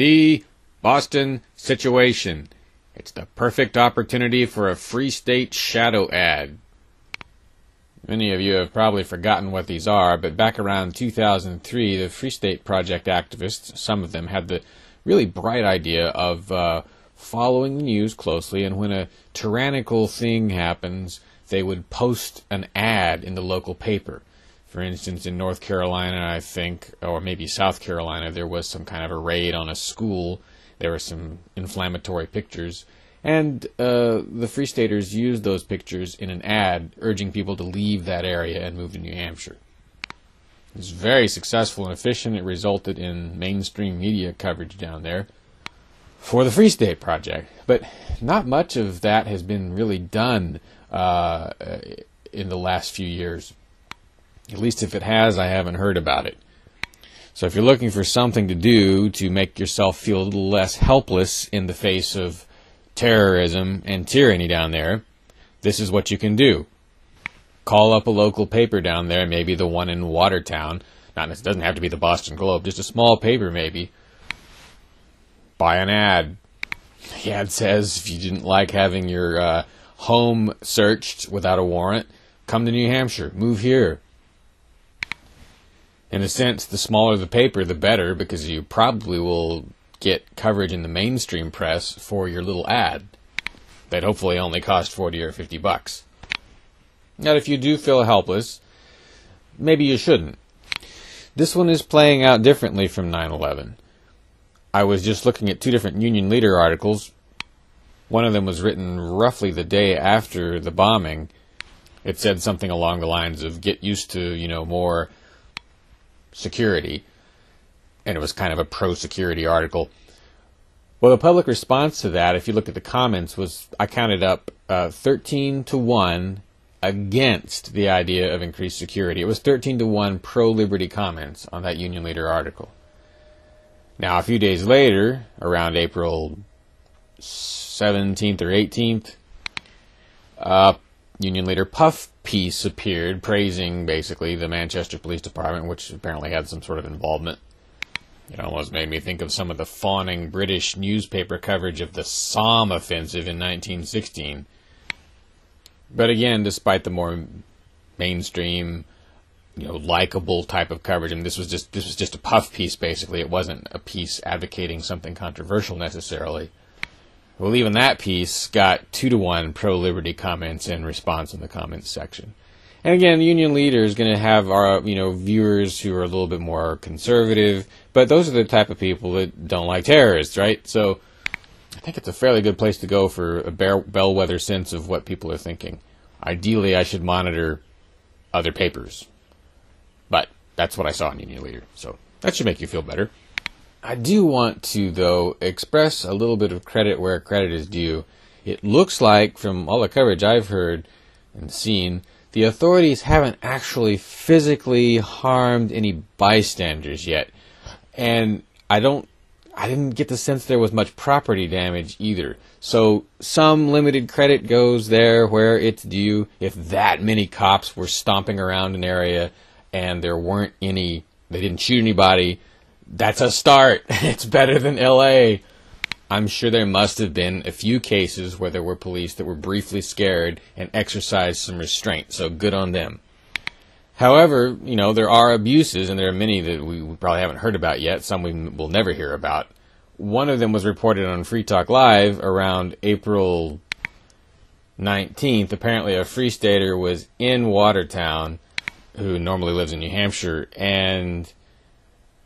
The Boston Situation. It's the perfect opportunity for a Free State shadow ad. Many of you have probably forgotten what these are, but back around 2003, the Free State Project activists, some of them, had the really bright idea of uh, following the news closely, and when a tyrannical thing happens, they would post an ad in the local paper. For instance, in North Carolina, I think, or maybe South Carolina, there was some kind of a raid on a school. There were some inflammatory pictures. And uh, the Free Staters used those pictures in an ad urging people to leave that area and move to New Hampshire. It was very successful and efficient. It resulted in mainstream media coverage down there for the Free State Project. But not much of that has been really done uh, in the last few years. At least if it has, I haven't heard about it. So if you're looking for something to do to make yourself feel a little less helpless in the face of terrorism and tyranny down there, this is what you can do. Call up a local paper down there, maybe the one in Watertown. Not it doesn't have to be the Boston Globe, just a small paper maybe. Buy an ad. The ad says if you didn't like having your uh, home searched without a warrant, come to New Hampshire, move here. In a sense, the smaller the paper, the better, because you probably will get coverage in the mainstream press for your little ad that hopefully only cost 40 or 50 bucks. Now, if you do feel helpless, maybe you shouldn't. This one is playing out differently from 9 11. I was just looking at two different Union Leader articles. One of them was written roughly the day after the bombing. It said something along the lines of get used to, you know, more security. And it was kind of a pro security article. Well, the public response to that, if you look at the comments, was I counted up uh, 13 to 1 against the idea of increased security. It was 13 to 1 pro liberty comments on that Union Leader article. Now, a few days later, around April 17th or 18th, uh, Union Leader Puff piece appeared praising basically the Manchester Police Department, which apparently had some sort of involvement. It almost made me think of some of the fawning British newspaper coverage of the Somme offensive in 1916. But again, despite the more mainstream, you know, likable type of coverage, mean, this was just this was just a puff piece basically. It wasn't a piece advocating something controversial necessarily. Well, even that piece got two to one pro liberty comments in response in the comments section. And again, the union leader is going to have our you know viewers who are a little bit more conservative, but those are the type of people that don't like terrorists, right? So I think it's a fairly good place to go for a bellwether sense of what people are thinking. Ideally, I should monitor other papers, but that's what I saw in Union Leader, so that should make you feel better. I do want to, though, express a little bit of credit where credit is due. It looks like, from all the coverage I've heard and seen, the authorities haven't actually physically harmed any bystanders yet. And I don't, I didn't get the sense there was much property damage either. So some limited credit goes there where it's due. If that many cops were stomping around an area and there weren't any, they didn't shoot anybody, that's a start. It's better than LA. I'm sure there must have been a few cases where there were police that were briefly scared and exercised some restraint, so good on them. However, you know, there are abuses, and there are many that we probably haven't heard about yet, some we will never hear about. One of them was reported on Free Talk Live around April 19th. Apparently, a Free Stater was in Watertown, who normally lives in New Hampshire, and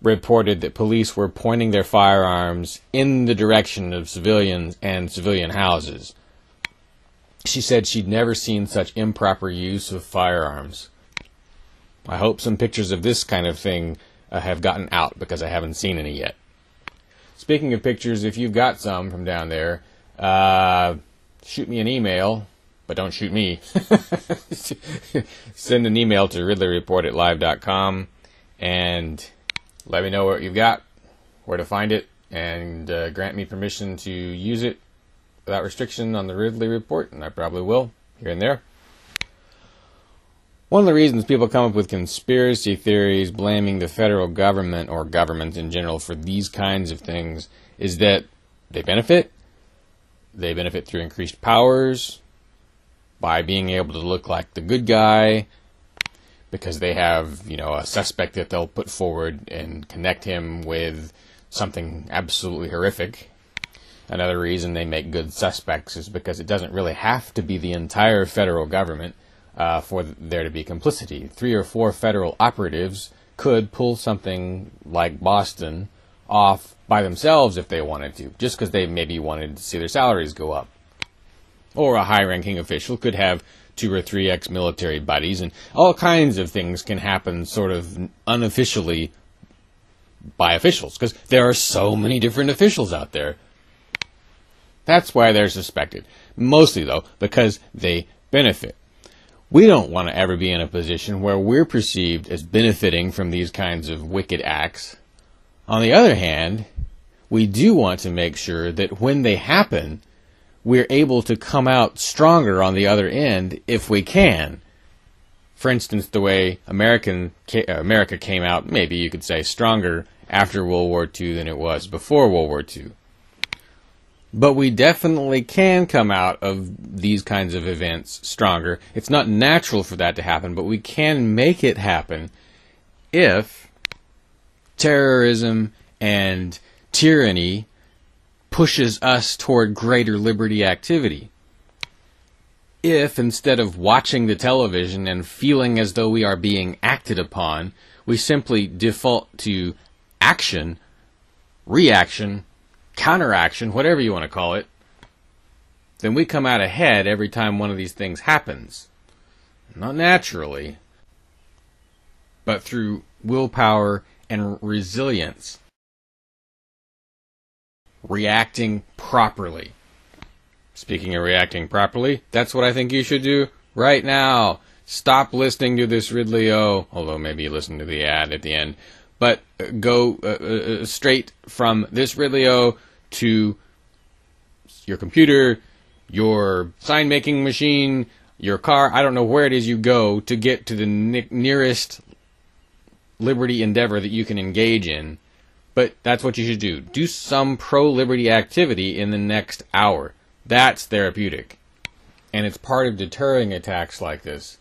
reported that police were pointing their firearms in the direction of civilians and civilian houses. She said she'd never seen such improper use of firearms. I hope some pictures of this kind of thing uh, have gotten out because I haven't seen any yet. Speaking of pictures, if you've got some from down there, uh, shoot me an email, but don't shoot me. Send an email to ridleyreport at live.com and let me know what you've got, where to find it, and uh, grant me permission to use it without restriction on the Ridley Report, and I probably will here and there. one of the reasons people come up with conspiracy theories blaming the federal government or governments in general for these kinds of things is that they benefit. They benefit through increased powers by being able to look like the good guy because they have, you know, a suspect that they'll put forward and connect him with something absolutely horrific. Another reason they make good suspects is because it doesn't really have to be the entire federal government uh, for there to be complicity. Three or four federal operatives could pull something like Boston off by themselves if they wanted to, just because they maybe wanted to see their salaries go up. Or a high ranking official could have two or three ex military buddies, and all kinds of things can happen sort of unofficially by officials, because there are so many different officials out there. That's why they're suspected. Mostly, though, because they benefit. We don't want to ever be in a position where we're perceived as benefiting from these kinds of wicked acts. On the other hand, we do want to make sure that when they happen, we're able to come out stronger on the other end if we can. For instance, the way American uh, America came out, maybe you could say stronger after World War II than it was before World War II. But we definitely can come out of these kinds of events stronger. It's not natural for that to happen, but we can make it happen if terrorism and tyranny pushes us toward greater liberty activity. If instead of watching the television and feeling as though we are being acted upon, we simply default to action, reaction, counteraction, whatever you want to call it, then we come out ahead every time one of these things happens. Not naturally, but through willpower and resilience. Reacting properly. Speaking of reacting properly, that's what I think you should do right now. Stop listening to this Ridley O, although maybe you listen to the ad at the end but go uh, uh, uh, straight from this Ridley-O to your computer, your sign making machine, your car. I don't know where it is you go to get to the ne- nearest liberty endeavor that you can engage in. But that's what you should do. Do some pro liberty activity in the next hour. That's therapeutic. And it's part of deterring attacks like this.